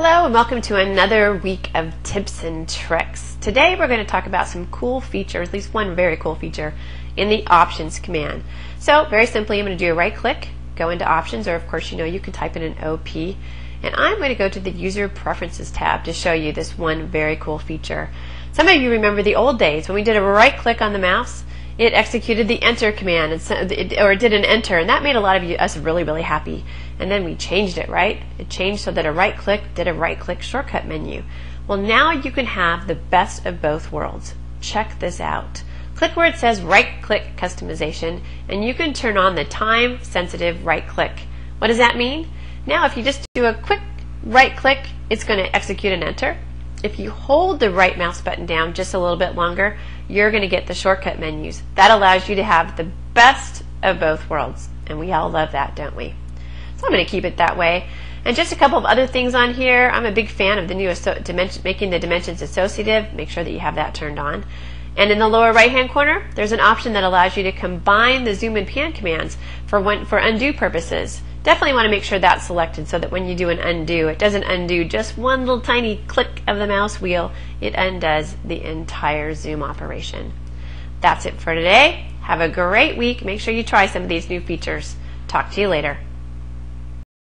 Hello and welcome to another week of tips and tricks. Today we're going to talk about some cool features, at least one very cool feature, in the options command. So very simply I'm going to do a right click, go into options, or of course you know you can type in an OP, and I'm going to go to the user preferences tab to show you this one very cool feature. Some of you remember the old days when we did a right click on the mouse it executed the enter command and or it did an enter and that made a lot of us really really happy. And then we changed it right? It changed so that a right click did a right click shortcut menu. Well now you can have the best of both worlds. Check this out. Click where it says right click customization and you can turn on the time sensitive right click. What does that mean? Now if you just do a quick right click it's going to execute an enter if you hold the right mouse button down just a little bit longer, you're going to get the shortcut menus. That allows you to have the best of both worlds. And we all love that, don't we? So I'm going to keep it that way. And just a couple of other things on here. I'm a big fan of the new dimension, making the dimensions associative. Make sure that you have that turned on. And in the lower right hand corner, there's an option that allows you to combine the zoom and pan commands for, for undo purposes definitely want to make sure that's selected so that when you do an undo, it doesn't undo just one little tiny click of the mouse wheel, it undoes the entire zoom operation. That's it for today. Have a great week. Make sure you try some of these new features. Talk to you later.